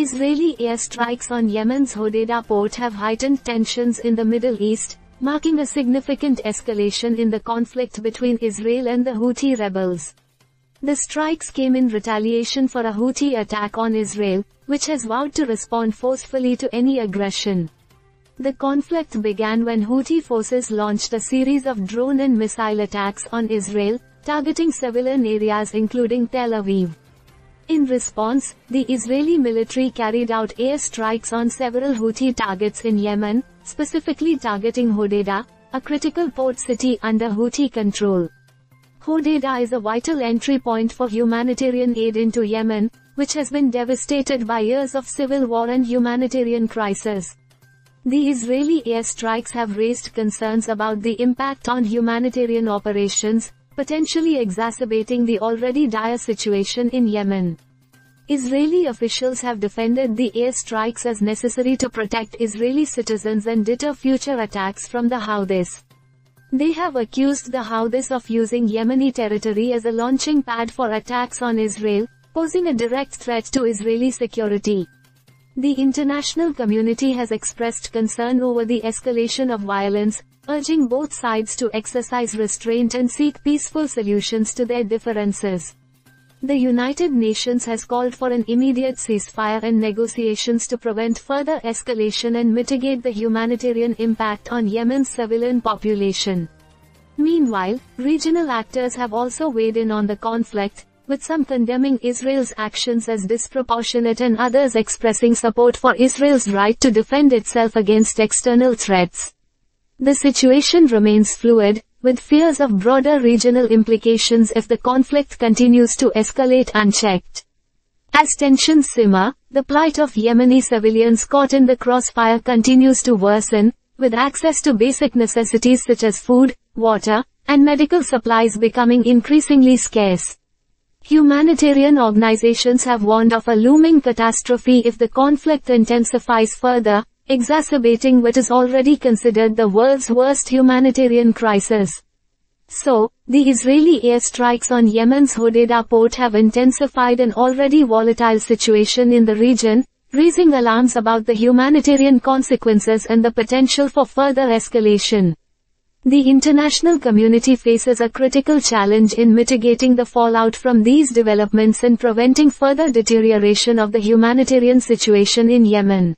Israeli airstrikes on Yemen's Hodeidah port have heightened tensions in the Middle East, marking a significant escalation in the conflict between Israel and the Houthi rebels. The strikes came in retaliation for a Houthi attack on Israel, which has vowed to respond forcefully to any aggression. The conflict began when Houthi forces launched a series of drone and missile attacks on Israel, targeting civilian areas including Tel Aviv. In response, the Israeli military carried out airstrikes on several Houthi targets in Yemen, specifically targeting Hodeidah, a critical port city under Houthi control. Hodeidah is a vital entry point for humanitarian aid into Yemen, which has been devastated by years of civil war and humanitarian crisis. The Israeli airstrikes have raised concerns about the impact on humanitarian operations, potentially exacerbating the already dire situation in Yemen. Israeli officials have defended the airstrikes as necessary to protect Israeli citizens and deter future attacks from the Houthis. They have accused the Houthis of using Yemeni territory as a launching pad for attacks on Israel, posing a direct threat to Israeli security. The international community has expressed concern over the escalation of violence, urging both sides to exercise restraint and seek peaceful solutions to their differences. The United Nations has called for an immediate ceasefire and negotiations to prevent further escalation and mitigate the humanitarian impact on Yemen's civilian population. Meanwhile, regional actors have also weighed in on the conflict, with some condemning Israel's actions as disproportionate and others expressing support for Israel's right to defend itself against external threats. The situation remains fluid, with fears of broader regional implications if the conflict continues to escalate unchecked. As tensions simmer, the plight of Yemeni civilians caught in the crossfire continues to worsen, with access to basic necessities such as food, water, and medical supplies becoming increasingly scarce. Humanitarian organizations have warned of a looming catastrophe if the conflict intensifies further, exacerbating what is already considered the world's worst humanitarian crisis. So, the Israeli airstrikes on Yemen's Hodeidah port have intensified an already volatile situation in the region, raising alarms about the humanitarian consequences and the potential for further escalation. The international community faces a critical challenge in mitigating the fallout from these developments and preventing further deterioration of the humanitarian situation in Yemen.